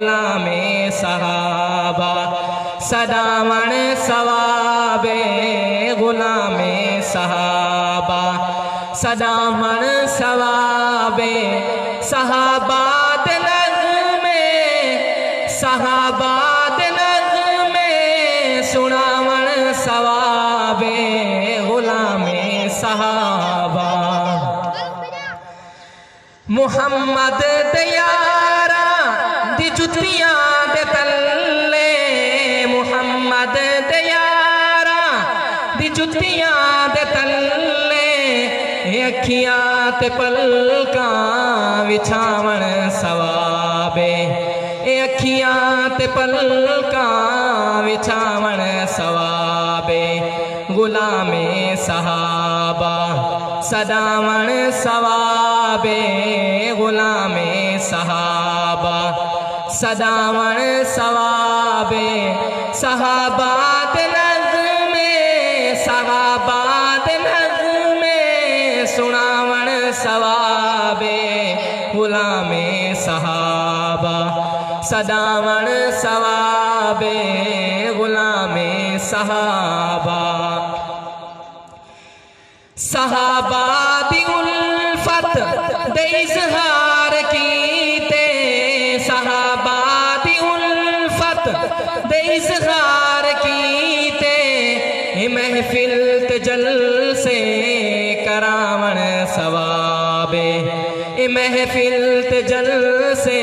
गुलामे सहाबा सदावण सवाबे गुलामे सहाबा सदावण सवाबे सहाबाद नग में सहाबाद नग में सुनावण सवाबे गुलामे सहाबा। मुहम्मद दयारा दी जुतियाँ दे तल्ले मुहम्मद दयारा दी जुतियाँ दे तल्ले, अखियाँ ते पलकां विछावण सवाबे। अखियाँ ते पलकां विछावण सवाबे। गुलामे सहाबा सदावण सवाबे। गुलामे सहाबा सदावण सवाबे। सहाबाद नग में सहाबाद नग में सुनावण सवाबे। गुलामे सहाबा, सदावण सवाबे। गुलामे सहाबा। सहाबा दी उल्फत दे इजहार कीते ए महफिल ते जल से करावण सवाबे। महफिल ते जल से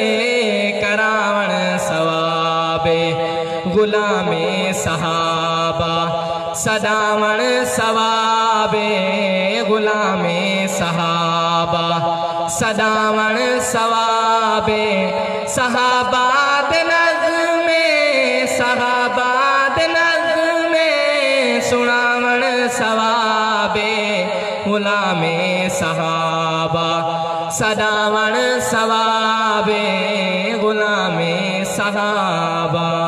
करावण सवाबे। गुलामे सहाबा सदावण सवाबे। गुलामे सहाबा सदावण सवाबे। सहाबाद सुनावण सवाबे गुलामे सहाबा। सदावण सवाबे गुलामे सहाबा।